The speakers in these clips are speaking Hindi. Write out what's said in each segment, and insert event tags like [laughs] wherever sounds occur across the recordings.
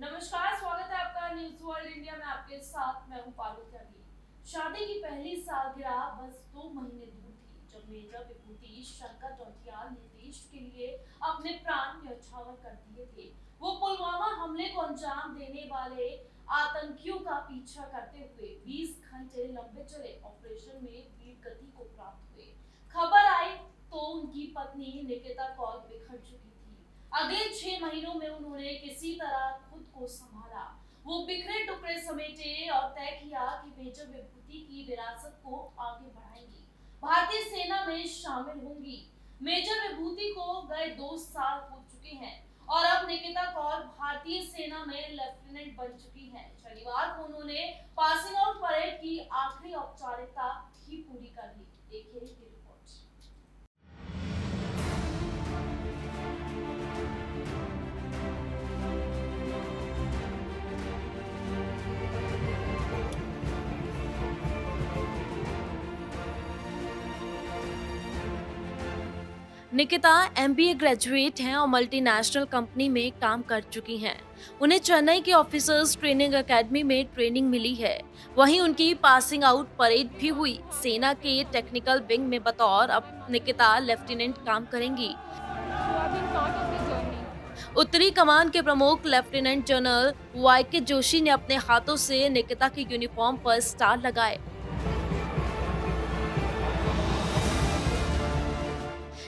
नमस्कार, स्वागत है आपका न्यूज़ वर्ल्ड इंडिया में। आपके साथ मैं हूँ पारुल त्यागी शादी की पहली सालगिरह बस दो महीने दूर थी, जब मेजर विभूति शंकर चौथियाल ने देश के लिए अपने प्राण न्यौछावर कर दिए थे। वो पुलवामा हमले को अंजाम देने वाले आतंकियों का पीछा करते हुए 20 घंटे लंबे चले ऑपरेशन में वीर गति को प्राप्त हुए। खबर आई तो उनकी पत्नी निकिता कौर बिखर चुकी अगले छह महीनों में उन्होंने किसी तरह खुद को संभाला। वो बिखरे टुकड़े समेटे और तय किया कि मेजर विभूति की विरासत को आगे बढ़ाएँगी। भारतीय सेना में शामिल होंगी। मेजर विभूति को गए दो साल हो चुके हैं और अब निकिता कौर भारतीय सेना में लेफ्टिनेंट बन चुकी हैं। शनिवार को उन्होंने पासिंग आउट परेड की आखिरी औपचारिकता भी पूरी कर ली। देखिए निकिता एमबीए ग्रेजुएट हैं और मल्टीनेशनल कंपनी में काम कर चुकी हैं। उन्हें चेन्नई के ऑफिसर्स ट्रेनिंग एकेडमी में ट्रेनिंग मिली है। वहीं उनकी पासिंग आउट परेड भी हुई। सेना के टेक्निकल विंग में बतौर अब निकिता लेफ्टिनेंट काम करेंगी. उत्तरी कमान के प्रमुख लेफ्टिनेंट जनरल वाई के जोशी ने अपने हाथों से निकिता की यूनिफॉर्म पर स्टार लगाए।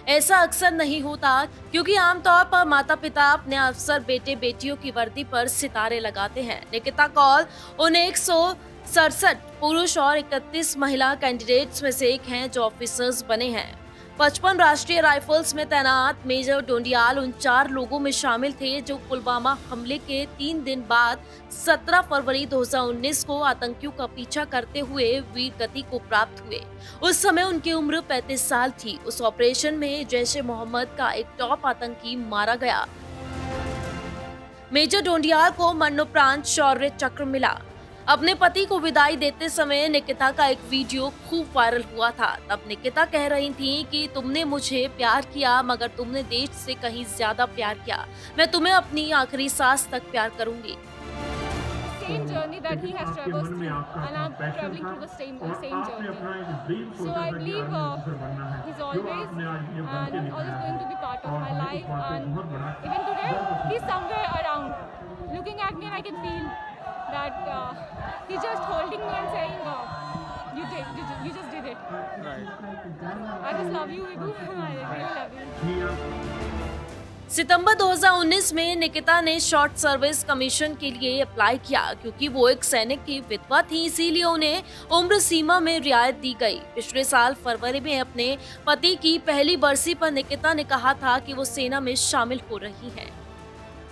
ऐसा अक्सर नहीं होता, क्योंकि आमतौर पर माता पिता अपने अफसर बेटे बेटियों की वर्दी पर सितारे लगाते हैं। निकिता कौल उन एक सड़सठ पुरुष और 31 महिला कैंडिडेट्स में से एक हैं जो ऑफिसर्स बने हैं। पचपन राष्ट्रीय राइफल्स में तैनात मेजर डोंडियाल उन चार लोगों में शामिल थे जो पुलवामा हमले के तीन दिन बाद 17 फरवरी 2019 को आतंकियों का पीछा करते हुए वीर गति को प्राप्त हुए। उस समय उनकी उम्र 35 साल थी। उस ऑपरेशन में जैश ए मोहम्मद का एक टॉप आतंकी मारा गया। मेजर डोंडियाल को मरणोपरांत शौर्य चक्र मिला। अपने पति को विदाई देते समय निकिता का एक वीडियो खूब वायरल हुआ था। तब निकिता कह रही थी कि तुमने मुझे प्यार किया, मगर तुमने देश से कहीं ज़्यादा प्यार किया। मैं तुम्हें अपनी आखिरी सांस तक प्यार करूँगी। That uh, he's just holding me and saying, uh, "You did, you just, you just did it." Right. I just love you, Vibhu. [laughs] I really love you. सितंबर 2019 में निकिता ने शॉर्ट सर्विस कमीशन के लिए अप्लाई किया क्योंकि वो एक सैनिक की विधवा थी इसीलिए उन्हें उम्र सीमा में रियायत दी गई पिछले साल फरवरी में अपने पति की पहली बरसी पर निकिता ने कहा था कि वो सेना में शामिल हो रही हैं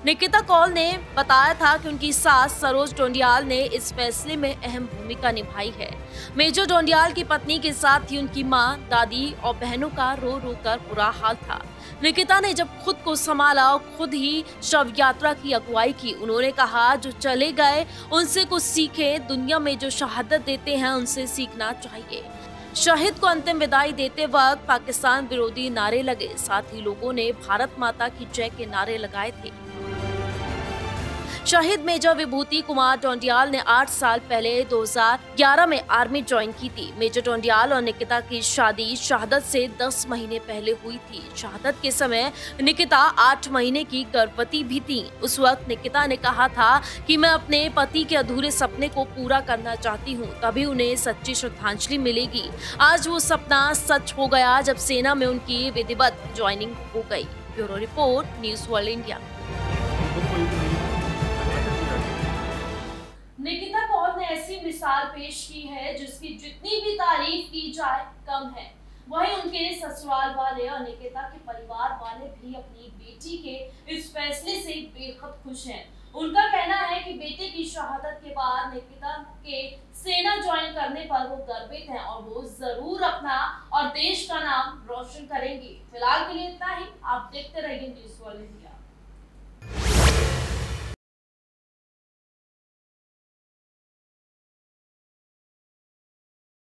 निकिता कौल ने बताया था कि उनकी सास सरोज डोंडियाल ने इस फैसले में अहम भूमिका निभाई है। मेजर डोंडियाल की पत्नी के साथ ही उनकी माँ, दादी और बहनों का रो रो कर बुरा हाल था। निकिता ने जब खुद को संभाला और खुद ही शव यात्रा की अगुवाई की उन्होंने कहा जो चले गए उनसे कुछ सीखे। दुनिया में जो शहादत देते हैं उनसे सीखना चाहिए। शहीद को अंतिम विदाई देते वक्त पाकिस्तान विरोधी नारे लगे। साथ ही लोगों ने भारत माता की जय के नारे लगाए थे। शहीद मेजर विभूति कुमार टोंडियाल ने आठ साल पहले 2011 में आर्मी ज्वाइन की थी। मेजर टोंडियाल और निकिता की शादी शहादत से 10 महीने पहले हुई थी। शहादत के समय निकिता आठ महीने की गर्भवती भी थी। उस वक्त निकिता ने कहा था कि मैं अपने पति के अधूरे सपने को पूरा करना चाहती हूँ, तभी उन्हें सच्ची श्रद्धांजलि मिलेगी। आज वो सपना सच हो गया जब सेना में उनकी विधिवत ज्वाइनिंग हो गई। Bureau report, news world India. पेश की है, जिसकी जितनी भी तारीफ़ की जाए, कम है। वहीं उनके ससुराल वाले और निकिता के परिवार वाले भी अपनी बेटी के इस फैसले से बेहद खुश हैं। उनका कहना है कि बेटे की शहादत के बाद निकिता के सेना ज्वाइन करने पर वो गर्वित हैं और वो ज़रूर अपना और देश का नाम रोशन करेंगी। फ़िलहाल के लिए इतना ही। आप देखते रहिए